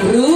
Cruz.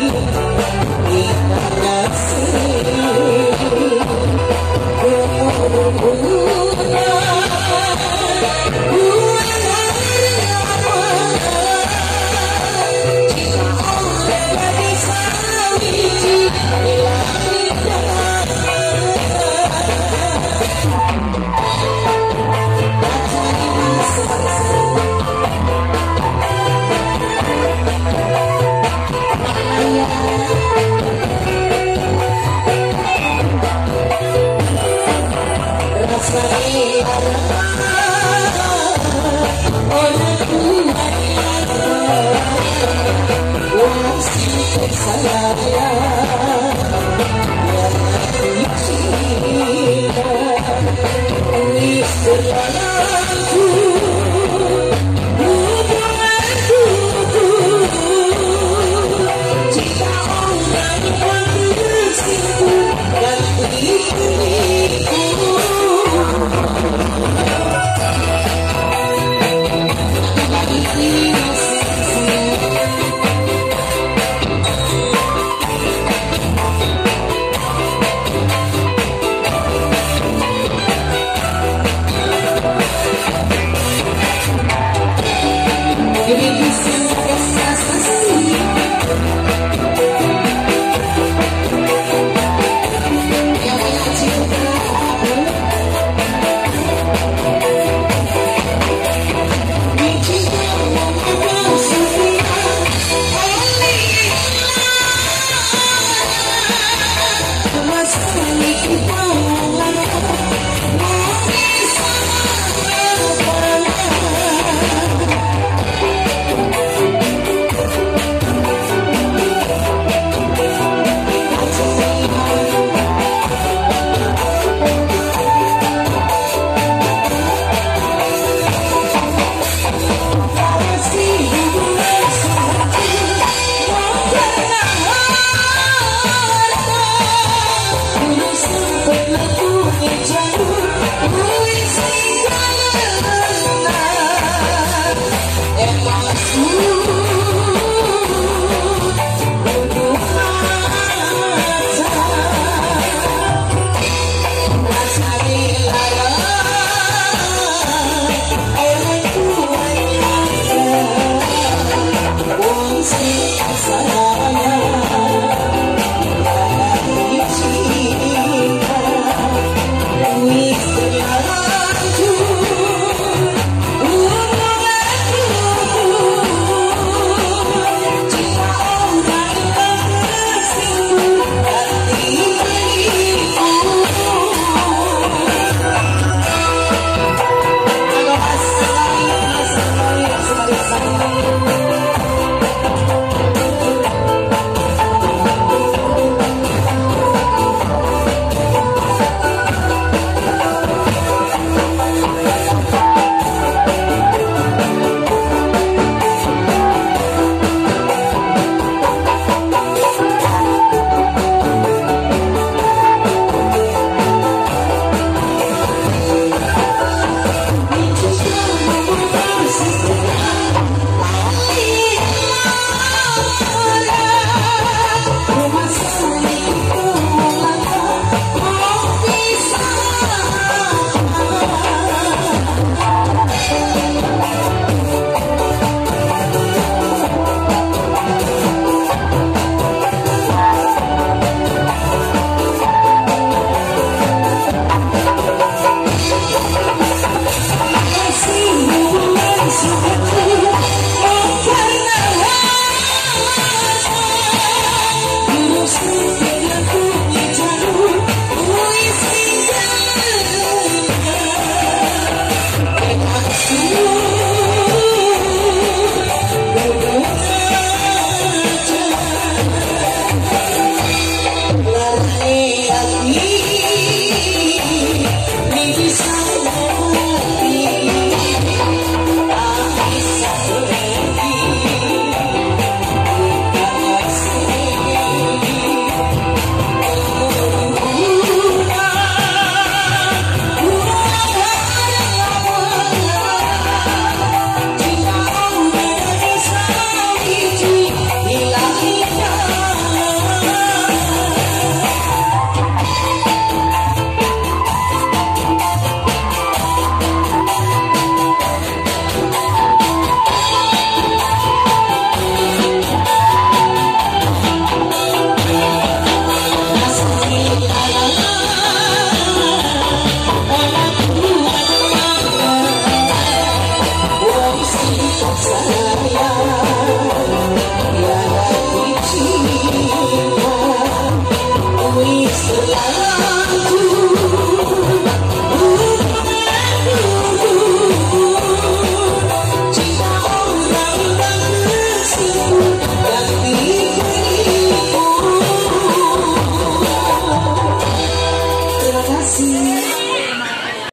Mr.